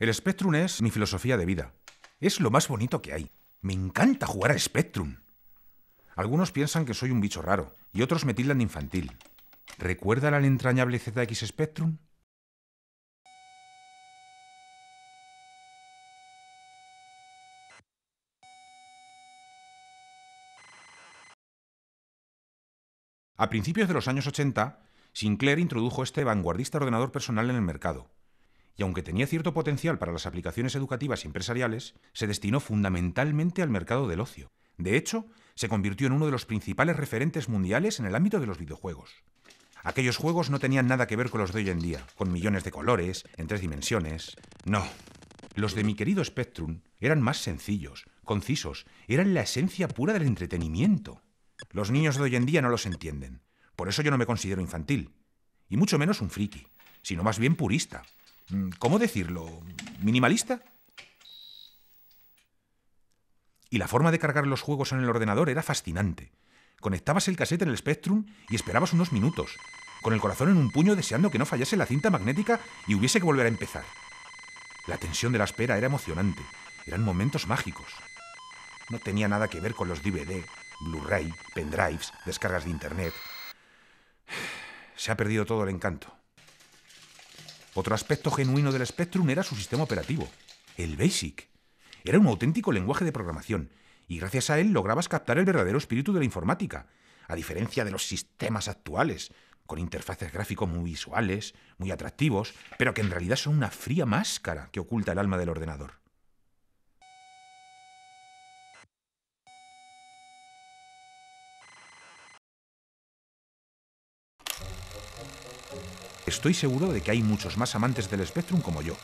El Spectrum es mi filosofía de vida. Es lo más bonito que hay. Me encanta jugar al Spectrum. Algunos piensan que soy un bicho raro y otros me tildan de infantil. ¿Recuerdan al entrañable ZX Spectrum? A principios de los años 80, Sinclair introdujo este vanguardista ordenador personal en el mercado. Y aunque tenía cierto potencial para las aplicaciones educativas y empresariales, se destinó fundamentalmente al mercado del ocio. De hecho, se convirtió en uno de los principales referentes mundiales en el ámbito de los videojuegos. Aquellos juegos no tenían nada que ver con los de hoy en día, con millones de colores, en tres dimensiones. No. Los de mi querido Spectrum eran más sencillos, concisos, eran la esencia pura del entretenimiento. Los niños de hoy en día no los entienden. Por eso yo no me considero infantil. Y mucho menos un friki, sino más bien purista. Mm, ¿Cómo decirlo? ¿Minimalista? Y la forma de cargar los juegos en el ordenador era fascinante. Conectabas el cassette en el Spectrum y esperabas unos minutos, con el corazón en un puño deseando que no fallase la cinta magnética y hubiese que volver a empezar. La tensión de la espera era emocionante, eran momentos mágicos. No tenía nada que ver con los DVD, Blu-ray, pendrives, descargas de Internet. Se ha perdido todo el encanto. Otro aspecto genuino del Spectrum era su sistema operativo, el BASIC. Era un auténtico lenguaje de programación, y gracias a él lograbas captar el verdadero espíritu de la informática, a diferencia de los sistemas actuales, con interfaces gráficos muy visuales, muy atractivos, pero que en realidad son una fría máscara que oculta el alma del ordenador. Estoy seguro de que hay muchos más amantes del Spectrum como yo.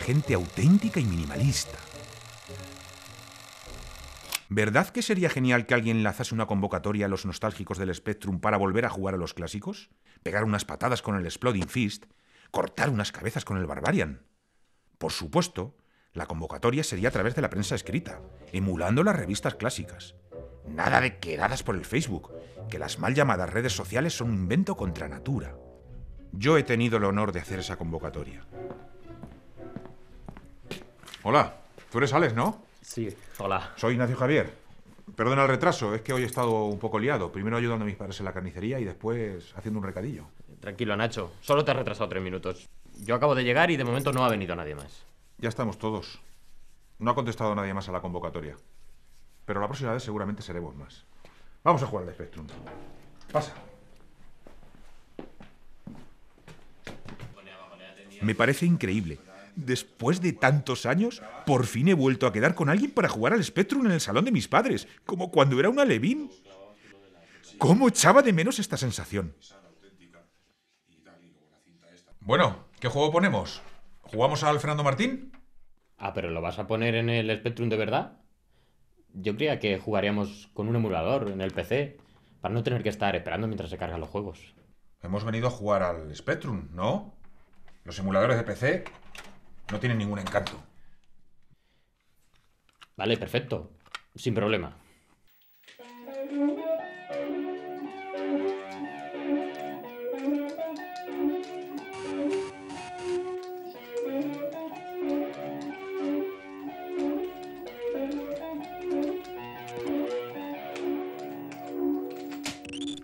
Gente auténtica y minimalista. ¿Verdad que sería genial que alguien lanzase una convocatoria a los nostálgicos del Spectrum para volver a jugar a los clásicos? ¿Pegar unas patadas con el Exploding Fist? ¿Cortar unas cabezas con el Barbarian? Por supuesto, la convocatoria sería a través de la prensa escrita, emulando las revistas clásicas. Nada de quedadas por el Facebook, que las mal llamadas redes sociales son un invento contra natura. Yo he tenido el honor de hacer esa convocatoria. Hola, tú eres Alex, ¿no? Sí, hola. Soy Ignacio Javier. Perdona el retraso, es que hoy he estado un poco liado. Primero ayudando a mis padres en la carnicería y después haciendo un recadillo. Tranquilo, Nacho. Solo te has retrasado tres minutos. Yo acabo de llegar y de momento no ha venido nadie más. Ya estamos todos. No ha contestado nadie más a la convocatoria. Pero la próxima vez seguramente seremos más. Vamos a jugar al Spectrum. Pasa. Me parece increíble. Después de tantos años, por fin he vuelto a quedar con alguien para jugar al Spectrum en el salón de mis padres, como cuando era una Levín. ¿Cómo echaba de menos esta sensación? Bueno, ¿qué juego ponemos? ¿Jugamos al Fernando Martín? Ah, pero ¿lo vas a poner en el Spectrum de verdad? Yo creía que jugaríamos con un emulador en el PC, para no tener que estar esperando mientras se cargan los juegos. Hemos venido a jugar al Spectrum, ¿no? Los emuladores de PC no tienen ningún encanto. Vale, perfecto. Sin problema.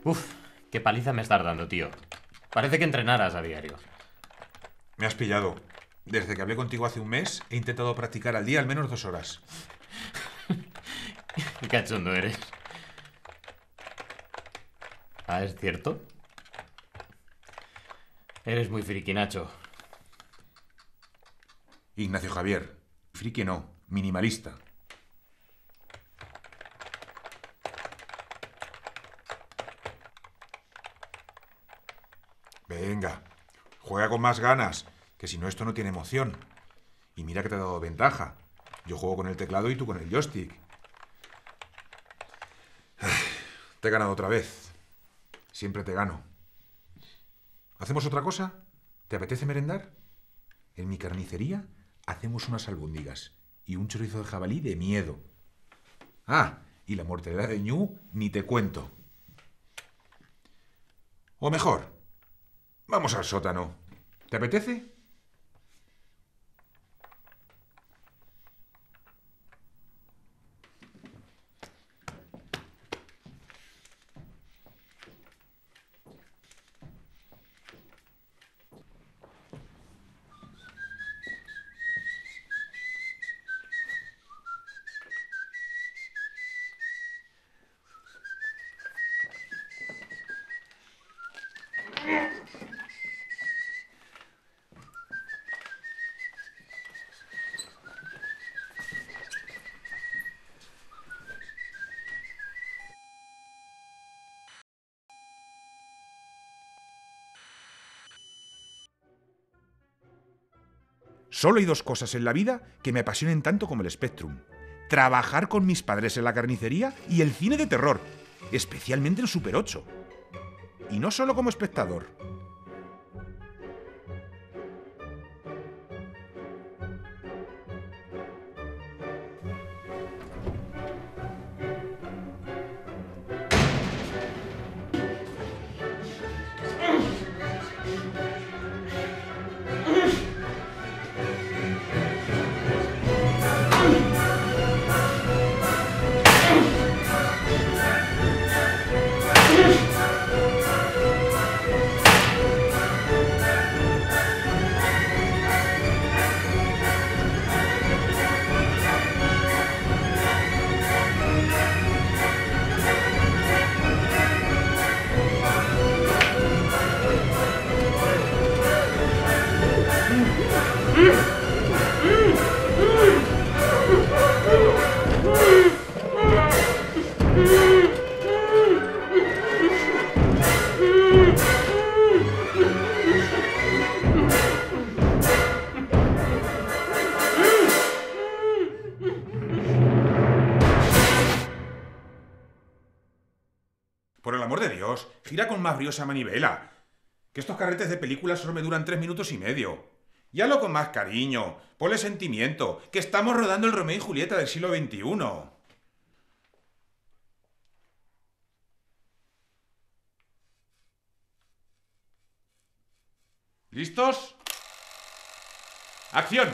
Uf, qué paliza me estás dando, tío. Parece que entrenaras a diario. Me has pillado. Desde que hablé contigo hace un mes, he intentado practicar al día al menos dos horas. Qué cachondo eres. Ah, ¿es cierto? Eres muy friki, Nacho. Ignacio Javier. Friki no, minimalista. Venga, juega con más ganas, que si no esto no tiene emoción. Y mira que te he dado ventaja. Yo juego con el teclado y tú con el joystick. Te he ganado otra vez. Siempre te gano. ¿Hacemos otra cosa? ¿Te apetece merendar? En mi carnicería hacemos unas albóndigas y un chorizo de jabalí de miedo. Ah, y la mortadela de ñu ni te cuento. O mejor, vamos al sótano. ¿Te apetece? Solo hay dos cosas en la vida que me apasionen tanto como el Spectrum. Trabajar con mis padres en la carnicería y el cine de terror, especialmente el Super 8. Y no solo como espectador. Amor de Dios, gira con más brío esa manivela. Que estos carretes de películas solo me duran tres minutos y medio. Y con más cariño, ponle sentimiento, que estamos rodando el Romeo y Julieta del siglo XXI. ¿Listos? ¡Acción!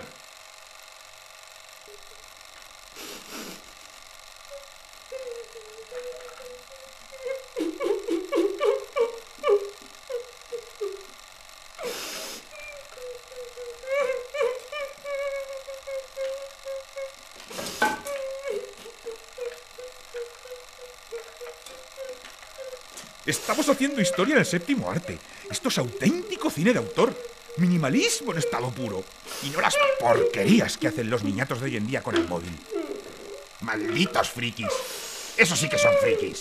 Estamos haciendo historia en el séptimo arte. Esto es auténtico cine de autor. Minimalismo en estado puro. Y no las porquerías que hacen los niñatos de hoy en día con el móvil. Malditos frikis. Eso sí que son frikis.